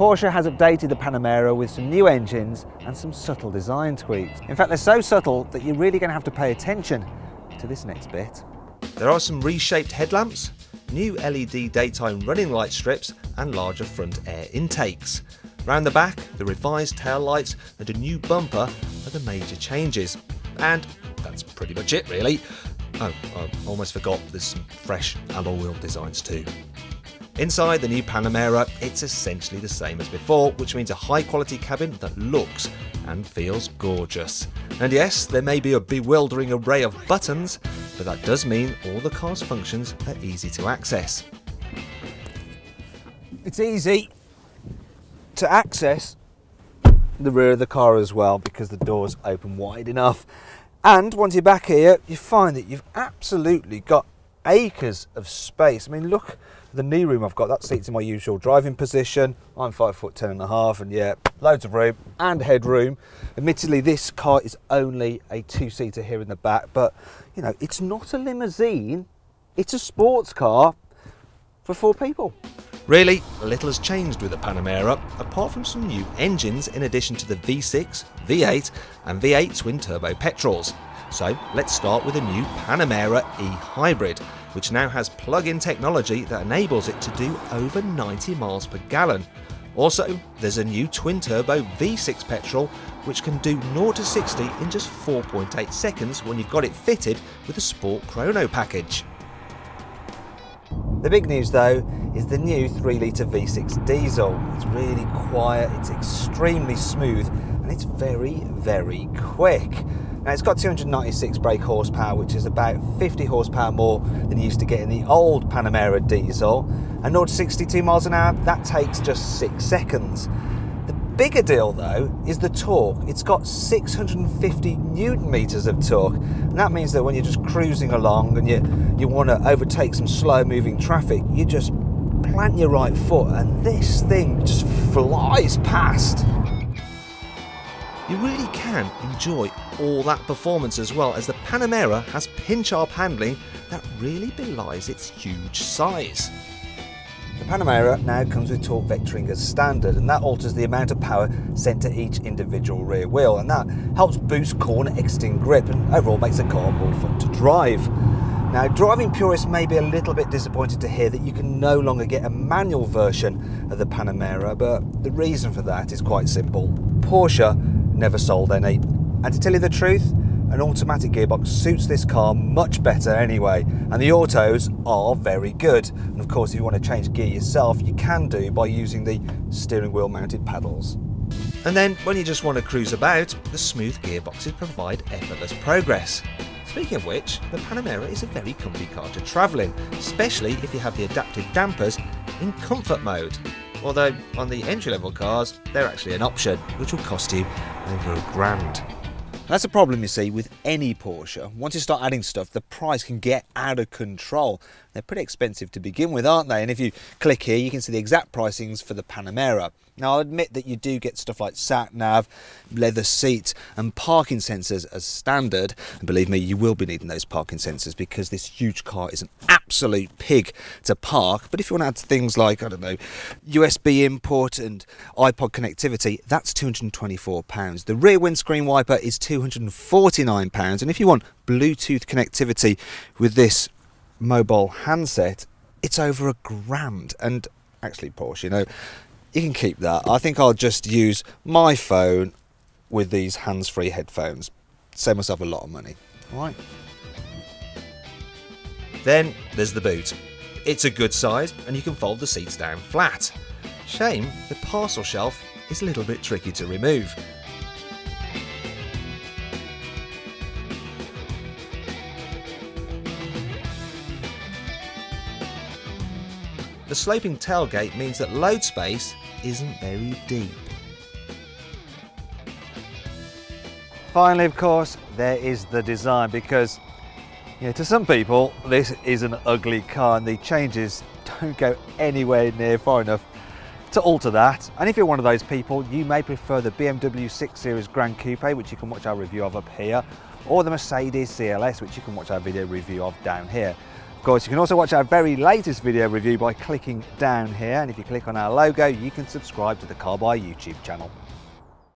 Porsche has updated the Panamera with some new engines and some subtle design tweaks. In fact, they're so subtle that you're really going to have to pay attention to this next bit. There are some reshaped headlamps, new LED daytime running light strips and larger front air intakes. Round the back, the revised tail lights and a new bumper are the major changes. And that's pretty much it really. Oh, I almost forgot there's some fresh alloy wheel designs too. Inside the new Panamera, it's essentially the same as before, which means a high quality cabin that looks and feels gorgeous. And yes, there may be a bewildering array of buttons, but that does mean all the car's functions are easy to access. It's easy to access the rear of the car as well because the doors open wide enough. And once you're back here, you find that you've absolutely got acres of space. I mean, look the knee room I've got. That seat's in my usual driving position. I'm five foot ten and a half, and yeah, loads of room and headroom. Admittedly, this car is only a two-seater here in the back, but you know, it's not a limousine. It's a sports car for four people. Really, little has changed with the Panamera, apart from some new engines in addition to the V6, V8 and V8 twin-turbo petrols. So let's start with a new Panamera e-hybrid, which now has plug-in technology that enables it to do over 90 miles per gallon. Also, there's a new twin-turbo V6 petrol which can do 0 to 60 in just 4.8 seconds when you've got it fitted with a Sport Chrono package. The big news though is the new 3 litre V6 diesel. It's really quiet, it's extremely smooth and it's very, very quick. Now it's got 296 brake horsepower, which is about 50 horsepower more than you used to get in the old Panamera diesel. And 0 to 62 miles an hour, that takes just six seconds. The bigger deal though is the torque. It's got 650 newton meters of torque. And that means that when you're just cruising along and you, you want to overtake some slow moving traffic, you just plant your right foot and this thing just flies past. You really can enjoy all that performance as well as the Panamera has pinch-arm handling that really belies its huge size. The Panamera now comes with torque vectoring as standard and that alters the amount of power sent to each individual rear wheel and that helps boost corner exiting grip and overall makes the car more fun to drive. Now, driving purists may be a little bit disappointed to hear that you can no longer get a manual version of the Panamera, but the reason for that is quite simple. Porsche never sold any. And to tell you the truth, an automatic gearbox suits this car much better anyway, and the autos are very good. And of course, if you want to change gear yourself, you can do by using the steering wheel mounted paddles. And then, when you just want to cruise about, the smooth gearboxes provide effortless progress. Speaking of which, the Panamera is a very comfy car to travel in, especially if you have the adaptive dampers in comfort mode. Although on the entry level cars, they're actually an option, which will cost you over a grand. That's a problem you see with any Porsche. Once you start adding stuff, the price can get out of control. They're pretty expensive to begin with, aren't they? And if you click here, you can see the exact pricings for the Panamera. Now, I'll admit that you do get stuff like sat nav, leather seats, and parking sensors as standard. And believe me, you will be needing those parking sensors because this huge car is an absolute pig to park. But if you want to add things like, I don't know, USB import and iPod connectivity, that's £224. The rear windscreen wiper is £249. And if you want Bluetooth connectivity with this mobile handset, it's over a grand. And actually, Porsche, you know, you can keep that. I think I'll just use my phone with these hands-free headphones. Save myself a lot of money. All right. Then there's the boot. It's a good size and you can fold the seats down flat. Shame the parcel shelf is a little bit tricky to remove. The sloping tailgate means that load space isn't very deep. Finally, of course, there is the design because know, to some people, this is an ugly car and the changes don't go anywhere near far enough to alter that. And if you're one of those people, you may prefer the BMW 6 Series Gran Coupe, which you can watch our review of up here, or the Mercedes CLS, which you can watch our video review of down here. Of course, you can also watch our very latest video review by clicking down here, and if you click on our logo, you can subscribe to the Carbuyer YouTube channel.